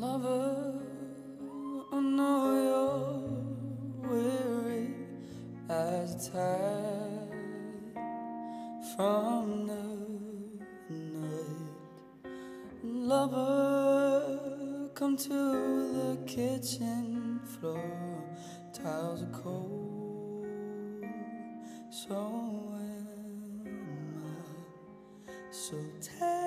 Lover, I know you're weary as tired from the night. Lover, come to the kitchen floor, tiles are cold. So am I. So tell.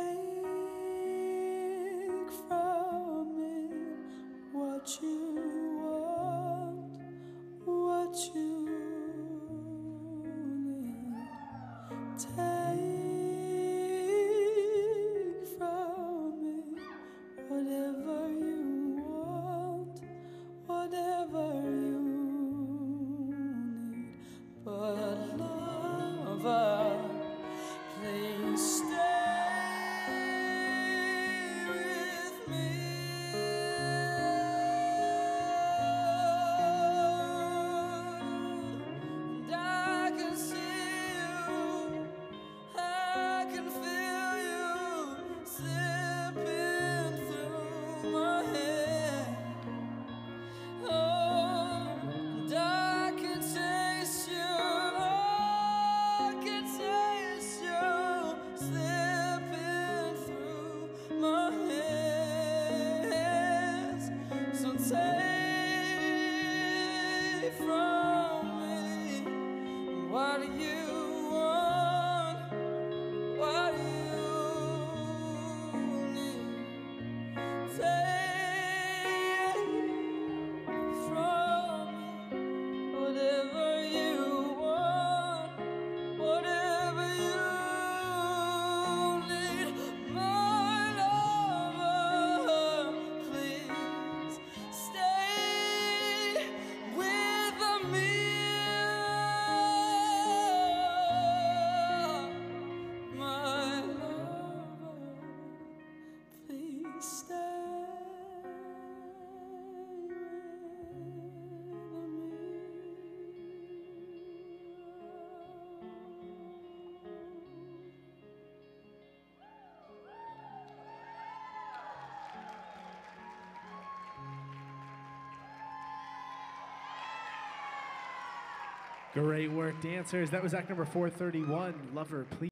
stay. Great work, dancers. That was act number 431, Lover, please.